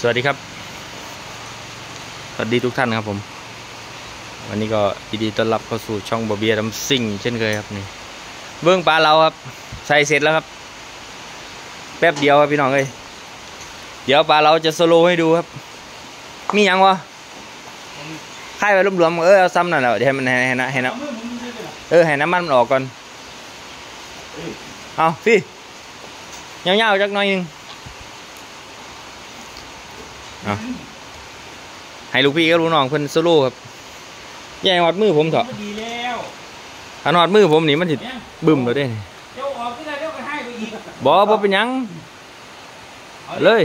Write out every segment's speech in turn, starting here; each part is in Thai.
สวัสดีครับ สวัสดีทุกท่านครับผม วันนี้ก็ยินดีต้อนรับเข้าสู่ช่องบอเบียดำซิ่งเช่นเคยครับนี่ เบื้องปลาเราครับ ใส่เสร็จแล้วครับ แป๊บเดียวครับพี่น้องเอ้ยเดี๋ยวปลาเราจะสโลให้ดูครับ มียังวะค่ายไปรวมๆเออเอาซ้ำนั่นแหละเดี๋ยวให้มันให้นะให้นะเออให้น้ำมันมันออกก่อน เอาพี่เงาๆจักหน่อยนึง ให้ลูกพี่ก็รู้น้องเพิ่นโซโล่ครับแย่งวัดมือผมเถอะดีแล้วอันวัดมือผมนี่มันสิเนี่ยบึ้มเลยเด้เดี๋ยวออกที่ไหนเดี๋ยวไปให้ไปอีกบ่บ่เป็นหยังเลย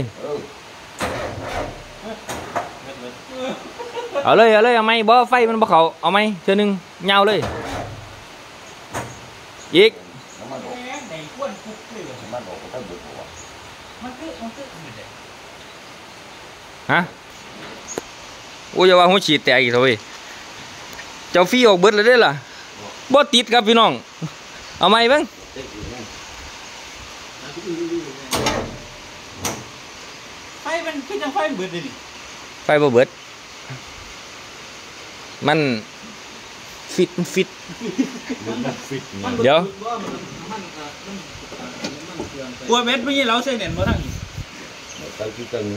เอาเลยเอาเลยเอาไหมบ่ไฟมันบ่เขาเอาไหมเทื่อหนึงยาวเลยอีก แหมไหนก้วนคุกเลยเหรอ มันบอกว่าต้องเบิดหัว มันคือมันคือ ฮะโอ้ยอย่าว่าหัวฉีดแตกอีกเถอะเว้ยเจ้าฟรีออกเบิดเลยเด้อล่ะบ่ติดครับพี่น้อง เอาไหมเบิ่งเด็กอยู่นั่นไฟมันคือจังไฟเบิดเลยนี่ไฟบ่เบิด มันฟิตมันฟิตมันฟิตไงเดี๋ยวกลัวเม็ดไม่ใช่เราใส่เน็ตมาทั้งนี้ตอนที่ตั้งใน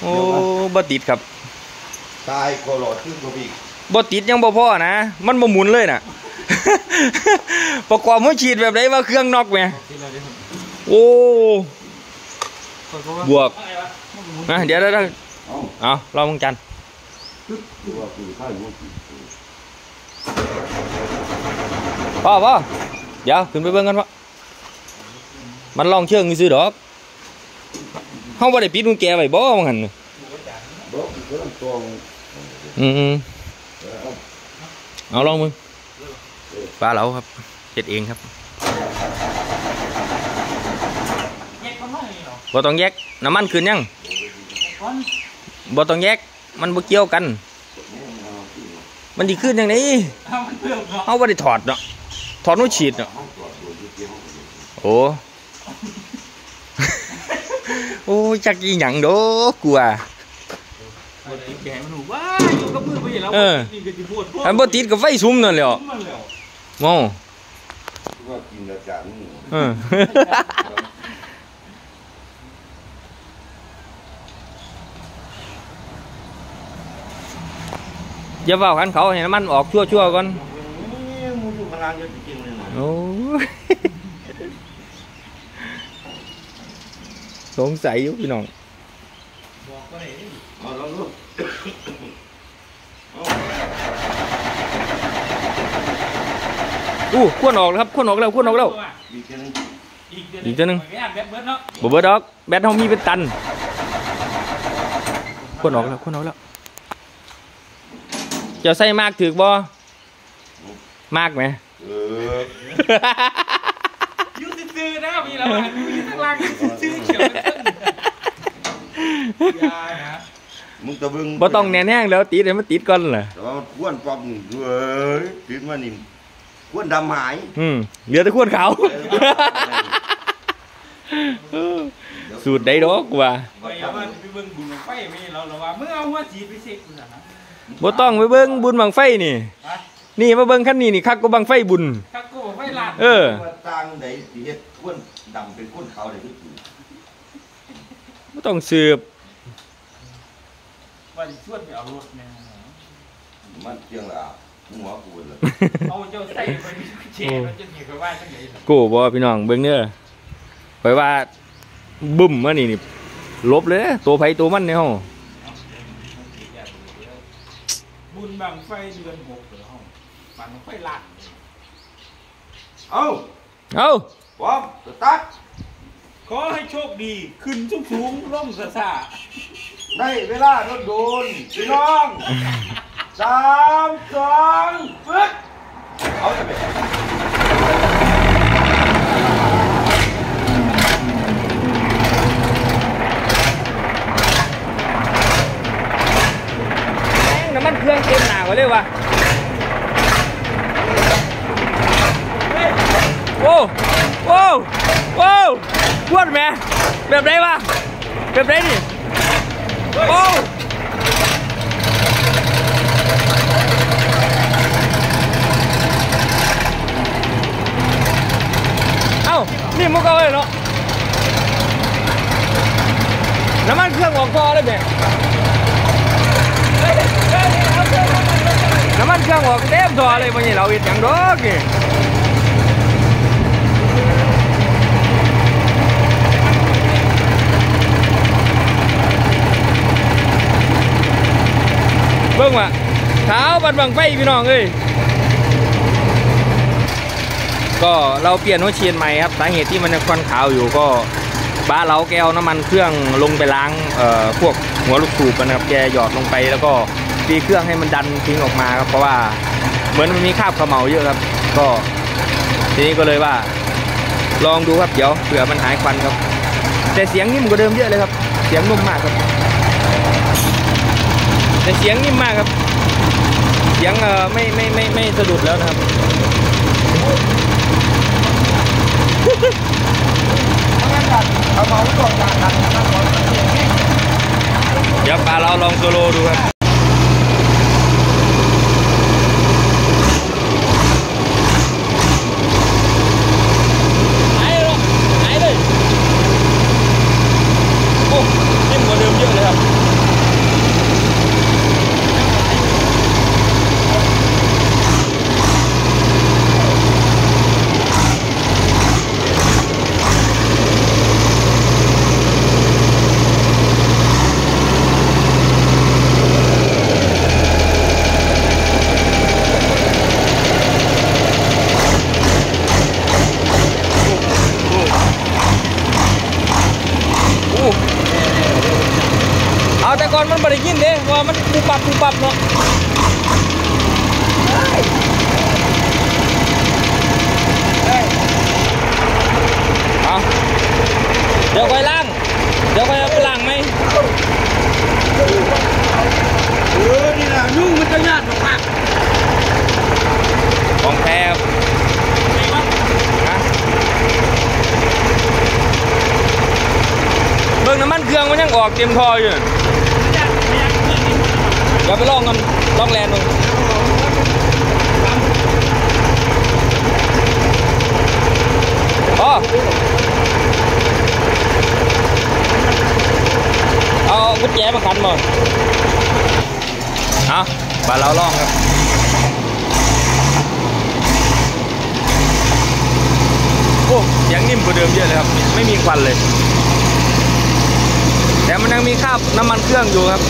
โอ้บ่ติดครับ ตายก็หลอดขึ้นกว่าอีกบ่ติดยังบ่พอนะ มันบ่หมุนเลยน่ะ ประกอบหัวฉีดแบบใดว่าเครื่องน็อกแหมโอ้บวกนะเดี๋ยวเดี๋ยวเดี๋ยวเอ้าเอาลองมึงจันตัวคือข้าวอยู่พ่อพ่อเดี๋ยวขึ้นไปเบิ่งกันพ่อมันลองเชื่องซื้อดอก เฮาบ่ได้ปิดกุญแจไว้บ่ว่างั้นน่ะบอกก็ต้องตัวอืมๆเอาลองมึงปลาเหลาครับเฮ็ดเองครับแยกกันมาเลยเหรอบ่ต้องแยกน้ำมันขึ้นยังก้อนบ่ต้องแยกมันบ่เกี่ยวกัน มันสิขึ้นจังได๋เอามันเปลือกเนาะเฮาบ่ได้ถอดเนาะถอดหัวฉีดเนาะโอ้โอ้ ยจักอีหยังดอกกูว่าบ่ติดแกมันหนูว้าอยู่กับมือไปแล้วเออนี่ก็สิปวดพวกอันบ่ติดกับไฟซุ่มนั่นแหละมันแล้วโง่ว่ากินอาจารย์เอออย่าเว้ากันเขาให้น้ำมันออกชั่วๆก่อนนี่มูอยู่พลังเยอะจริงๆเลยนะโอ้ สงสัยอยู่พี่น้องบอกก็ได้ดิเอาลองดูอู้ควนออกแล้วครับควนออกแล้วควนออกแล้วดีแค่นั้นอีกอีกตัวหนึ่งแม่แบตเบิดเนาะบ่เบิดดอกแบตเฮามีเป็นตันควนออกแล้วควนออกแล้วเจ้าใส่มากถือบ่มากไหมเอออยู่ซื่อๆนะมีเราอะอยู่ข้างล่างซื่อ ๆเขียวมันขึ้นอย่านะมึงตะบึงบ่ต้องแน่นแห้งแล้วติดให้มันติดก่อนล่ะแต่ว่ามันควนปอบนี่เว้ยติดมานี่ควนดำหาย อืมเหลือแต่ควนขาวสูตรใดดอกว่าไปเอาว่าไปเบิ่งบุญบั้งไฟไม่เราเราว่ามึงเอาหัวจีไปเซ็กกูนะบ่ต้องไปเบิ่งบุญบังไฟนี่ฮะนี่มาเบิ่งคันนี้นี่คักก็บังไฟบุญถ้ากูบอกไฟลาดเออว่าต่างใดสิเฮ็ดควนดำเป็นควนขาวได้คือกูบ่ ต้องสืบว่าจะชวนไปเอารถเนี่ยมันเพียงละหัวกูเลยเอาเจ้าใส่ไปเชฟมันจะเหนียวไปว่าจังไหนล่ะโกูบ่พี่น้องเบิ่งเด้อไปว่าบึ้มมานี่นี่ลบเลยเด้อตัวไผตัวมันในห้องบุญบังไฟเดือนหกเหรอห้องบังไฟลาดเอ้าเอ้าพร้อมสตาร์ทค ขอให้โชคดีขึ้นสูงสูงๆร่มสะสาได้เวลาโดนโดนๆพี่น้องสามสองปึ๊ดเอาจะไป แม่งน้ำมันเครื่องเต็มหนากว่าเลยวะโอ้โอ้โอ้พวดแม่แบบไหนวะแบบไหนนี่โอ้เอ้า นี่มุกเอาเลยเนาะ น้ำมันเครื่องออกท่อเลยแม่น้ำมันเครื่องออกเต็มตัวเลยวันนี้เราเห็นอย่างดอกนี่เบิ่งว่ะเท้าบันบังไฟพี่น้องเอ้ยก็เราเปลี่ยนหัวเชียนใหม่ครับสาเหตุที่มันยังควันขาวอยู่ก็ บ้าเราแกเอาน้ำมันเครื่องลงไปล้างเอ่อพวกหัวลูกสูบนะครับแกหยอดลงไปแล้วก็ตีเครื่องให้มันดันทิ้งออกมาครับเพราะว่าเหมือนมันมีคราบขมเหลาเยอะครับ ก็ทีนี้ก็เลยว่า ลองดูครับเดี๋ยวเผื่อมันหายควันครับ แต่เสียงนิ่มกว่าเดิมเยอะเลยครับ เสียงนุ่มมากครับ แต่เสียงนิ่มมากครับ เสียงเออไม่ไม่ไม่ไม่สะดุดแล้วนะครับ เดี๋ยวปลาเราลองโซโลดูครับ หายเลยหายเลย โอ้นิ่มกว่าเดิมเยอะเลยครับ อู้เอาแต่ก่อนมันบริยินเด้ว่ามันปูปับปูปับเนาะเอาเดี๋ยวค่อยล้าง เดี๋ยวค่อยเอาไปล้างไหม เออนี่นะยุ่งมันจะยากมาก ของแท้ครับฮะเบิ่งน้ำมันเครื่ ออกเต็มท่ออยู่เดี๋ยวไปลองกันลองแลนดูอ๋อเอากุญแจมาขันบ่เอาบาเราลองครับโอ้เสียงนิ่มกว่าเดิมเยอะเลยครับ ไม่มีควันเลย แต่มันยังมีคราบน้ำมันเครื่องอยู่ครับ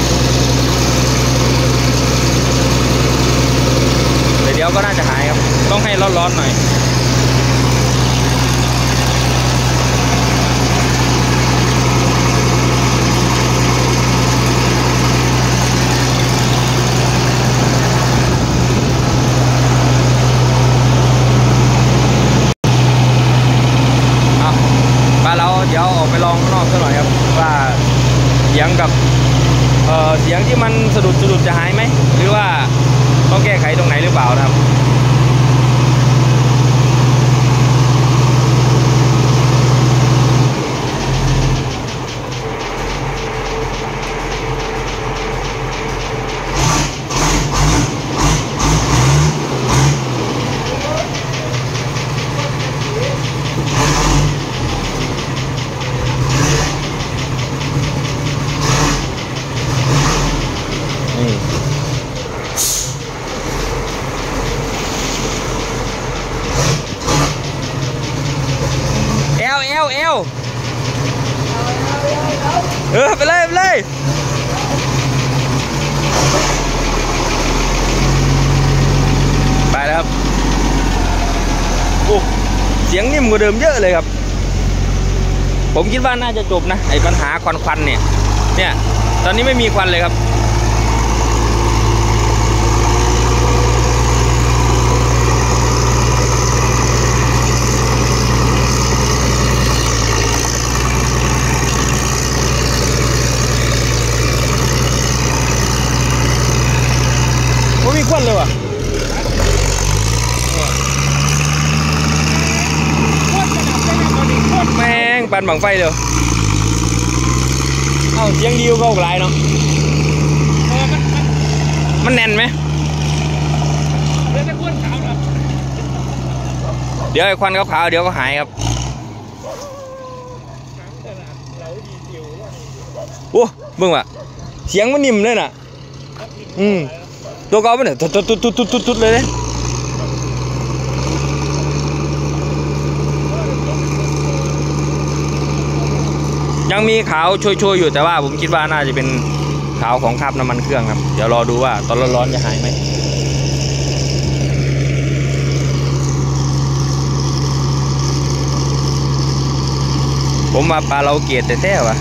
เดี๋ยวก็น่าจะหายครับ ต้องให้ร้อนๆหน่อย เอาบ้านเราเดี๋ยวออกไปลองข้างนอกสักหน่อยครับ ว่าเสียงกับเอ่อเสียงที่มันสะดุดสะดุด จะหายไหม หรือว่าต้องแก้ไขตรงไหนหรือเปล่านะครับ นี่เอลเอลเอลเออไปเลยไปเลยไปแล้วครับโอ้เสียงนิ่มกว่าเดิมเยอะเลยครับ ผมคิดว่าน่าจะจบนะไอ้ปัญหาควันควันเนี่ย เนี่ย ตอนนี้ไม่มีควันเลยครับไม่มีควันเลยว่ะ โคตรกระดับเลยนะตอนนี้โคตร แม่งปันบังไฟเดียวเอ้าเสียงดีก็หลายเนาะมันแน่นไหมเรื่องแต่อ้วนขาวเนเดี๋ยวไอ้ควันขาวๆเดี๋ยวก็หายครับโอ้เบิ่งว่ะเสียงมันนิ่มเลยน่ะ อืมตัวเก่ามันเนี่ยตุ๊ดตุ๊ดตุ๊ดตุ๊ดตุ๊ดตุ๊ดเลยเนี่ย ยังมีขาวช่วยๆอยู่แต่ว่าผมคิดว่าน่าจะเป็นขาวของคราบน้ำมันเครื่องครับ เดี๋ยวรอดูว่าตอนร้อนๆจะหายไหมผมมาปลาเราเกียดแต่แท้วะ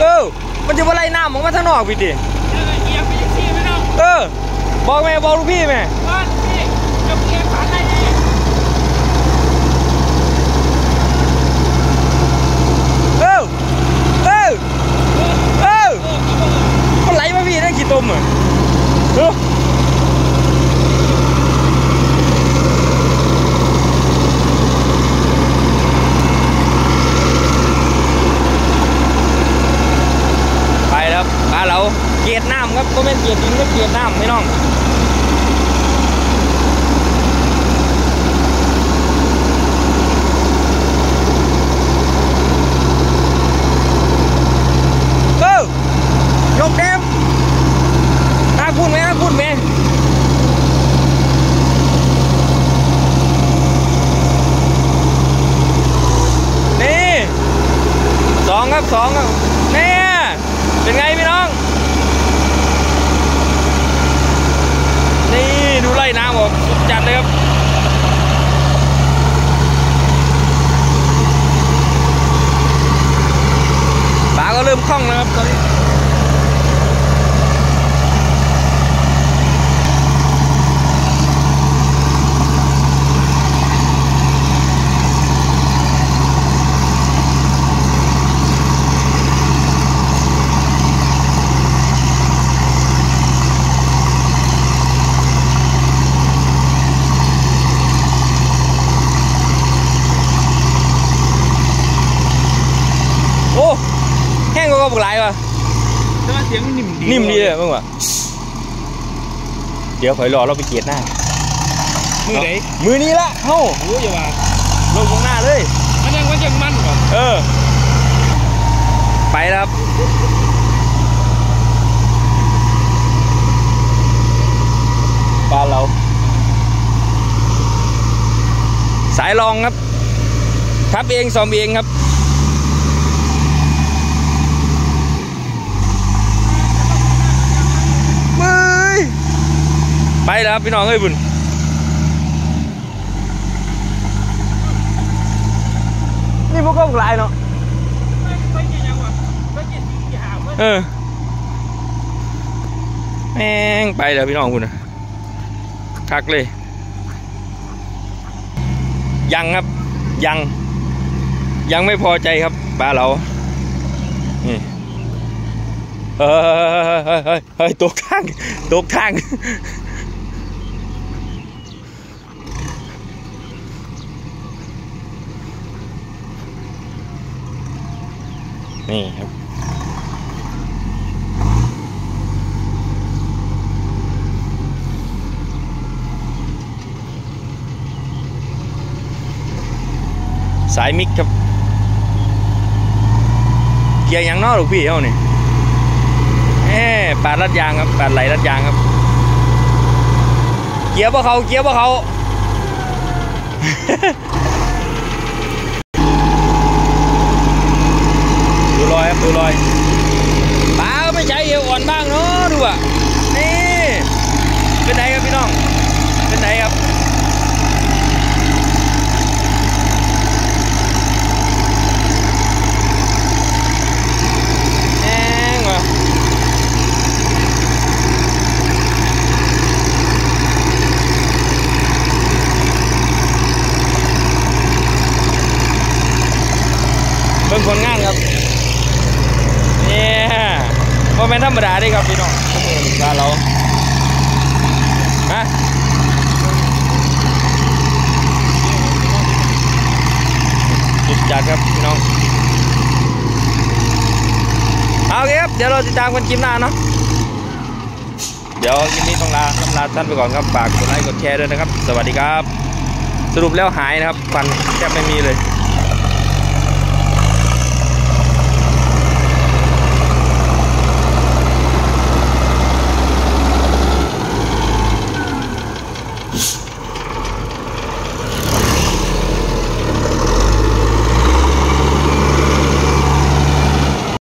เออ มันจะว่าไล่น้ำ ออกมาทางนอกพี่ดิเออเอียงไปยังซี่ไม่ต้องเออบอกแม่บอกลูกพี่แม่ ก้อนนี่จะเอียงผ่านได้ดิ เออ เออ เออ เออก็บอก มันไหลมาพี่นั่นกี่ต้มอะเออไปแล้วปลาเราเกียดน้ำครับก็เป็นเกียดดินก็เกียดน้ำไม่น้อง เออยกเดมตาคุณไหมตาคุณไหมนี่สองครับสองครับเนี่ยเป็นไงพี่น้อง นี่ดูไล่น้ำผม สุดจัดเลยครับ ปลาก็เริ่มคล่องแล้วครับตอนนี้ โอ้แห้ง กว่าก็บุกหลายว่ะแต่ว่าเสียงมันนิ่มดีนิ่มดีเลยมึงว่ะเดี๋ยวข่อยรอเราไปเกียดหน้า มือไหนมือนี้ละเฮ้าโอ้ยอย่าว่าลงตรงหน้าเลย มันยังมันยังมันกว่าเออ ไปแล้วครับบ้านเรา สายรองครับครับเองซ้อมเองครับ มือ ไปแล้วครับพี่น้องเอ้ยบุญนี่พวกก็หลายเนาะไม่ไม่กินยังวะไม่กินสีหาวไม่เออแม่งไปแล้วพี่น้องคุณนะคักเลย ยังครับยัง ยังไม่พอใจครับปลาเรานี่เฮ้ยเฮ้ยเฮ้ยเฮ้ยตกทางตกทาง นี่ครับ สายมิกครับ เกียร์ยังนอกหรือพี่เอานี่ยแหมปาดรัดยางครับปาดไหลรัดยางครับ เกียร์พวกเขาเกียร์พวกเขา ดูรอยครับดูรอยป้าไม่ใช้เอวอ่อนบ้างเนาะดูอะนี่เป็นไงครับพี่น้อง เป็นไงครับ แห้งว่ะเบิ่งผลงานครับ เนี่ยโมเมนธรรมดาเด้ครับพี่น้องบ้านเราฮะจุดจัดครับพี่น้อง เดี๋ยวเราติดตามกันคลิปหน้าเนาะเดี๋ยวคลิปนี้ต้องลาต้องลาท่านไปก่อนครับฝากกดไลค์กดแชร์ด้วยนะครับ สวัสดีครับ สรุปแล้วหายนะครับฟันแทบไม่มีเลย